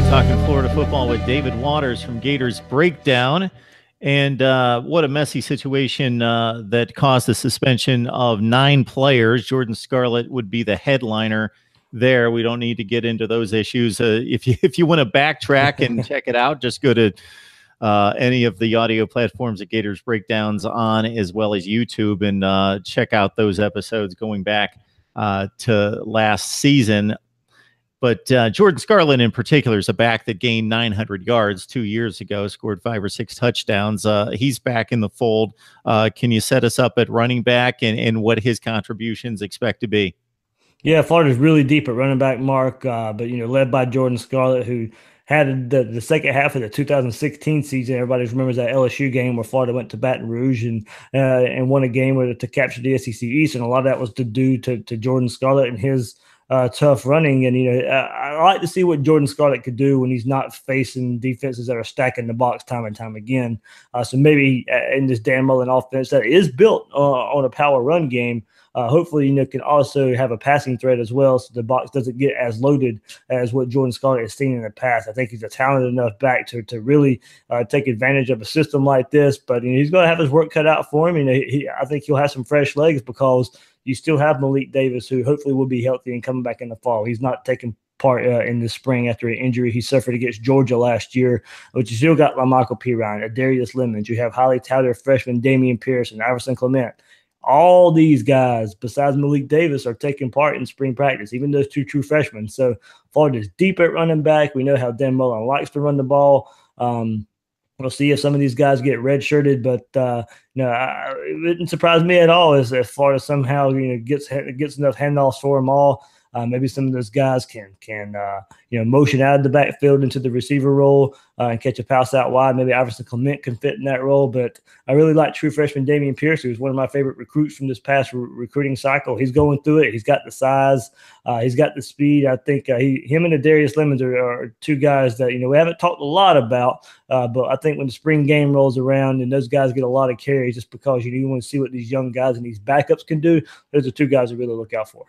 right, talking Florida football with David Waters from Gators Breakdown. And uh, what a messy situation uh, that caused the suspension of nine players. Jordan Scarlett would be the headliner there. We don't need to get into those issues. Uh, if you if you want to backtrack and check it out, just go to uh, any of the audio platforms that Gators Breakdowns on, as well as YouTube, and uh, check out those episodes going back uh, to last season. But uh, Jordan Scarlett, in particular, is a back that gained 900 yards two years ago, scored five or six touchdowns. Uh, he's back in the fold. Uh, can you set us up at running back and, and what his contributions expect to be? Yeah, Florida's really deep at running back, Mark, uh, but, you know, led by Jordan Scarlett, who had the, the second half of the 2016 season. Everybody remembers that LSU game where Florida went to Baton Rouge and uh, and won a game where, to capture the SEC East, and a lot of that was to do to, to Jordan Scarlett and his – uh, tough running. And, you know, I, I, like to see what Jordan Scarlett could do when he's not facing defenses that are stacking the box time and time again. Uh, so maybe uh, in this Dan Mullen offense that is built uh, on a power run game, uh, hopefully, you know, can also have a passing threat as well, so the box doesn't get as loaded as what Jordan Scarlett has seen in the past. I think he's a talented enough back to to really uh, take advantage of a system like this. But you know, he's going to have his work cut out for him. You know, he, I think he'll have some fresh legs because you still have Malik Davis, who hopefully will be healthy and coming back in the fall. He's not taking part uh, in the spring after an injury he suffered against Georgia last year, but you still got Lamical Perine, Adarius Lemons. You have highly touted freshman Dameon Pierce and Iverson Clement all these guys, besides Malik Davis, are taking part in spring practice, even those two true freshmen. So Florida's deep at running back. We know how Dan Mullen likes to run the ball. Um, we'll see if some of these guys get redshirted, but uh, no, I, it wouldn't surprise me at all if Florida somehow you know gets gets enough handoffs for them all. Uh, maybe some of those guys can can uh, you know motion out of the backfield into the receiver role uh, and catch a pass out wide. Maybe Iverson Clement can fit in that role. But I really like true freshman Dameon Pierce, who's one of my favorite recruits from this past re- recruiting cycle. He's going through it. He's got the size. Uh, he's got the speed. I think uh, he, him and Adarius Lemons are, are, two guys that you know we haven't talked a lot about. Uh, but I think when the spring game rolls around and those guys get a lot of carries, just because you, know, you want to see what these young guys and these backups can do, those are two guys to really look out for.